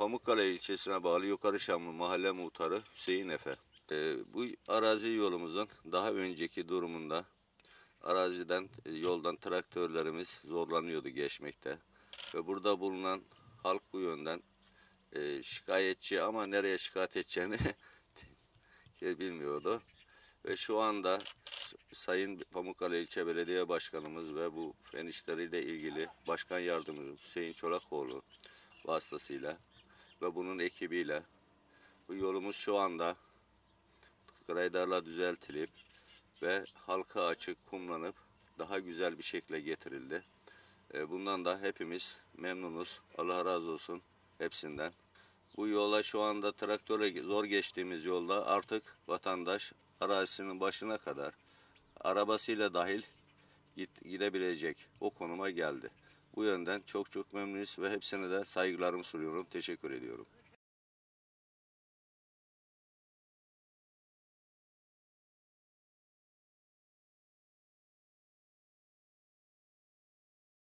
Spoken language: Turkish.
Pamukkale ilçesine bağlı Yukarı Şamlı Mahalle Muhtarı Hüseyin Efe. Ee, bu arazi yolumuzun daha önceki durumunda araziden, e, yoldan traktörlerimiz zorlanıyordu geçmekte. Ve burada bulunan halk bu yönden e, şikayetçi ama nereye şikayet edeceğini bilmiyordu. Ve şu anda Sayın Pamukkale İlçe Belediye Başkanımız ve bu fen işleriyle ilgili Başkan Yardımcımız Hüseyin Çolakoğlu vasıtasıyla ve bunun ekibiyle bu yolumuz şu anda graydarla düzeltilip ve halka açık kumlanıp daha güzel bir şekle getirildi. E, Bundan da hepimiz memnunuz. Allah razı olsun hepsinden. Bu yola şu anda traktörle zor geçtiğimiz yolda artık vatandaş arazisinin başına kadar arabasıyla dahil git, gidebilecek o konuma geldi. Bu yönden çok çok memnunuz ve hepsine de saygılarımı sunuyorum. Teşekkür ediyorum.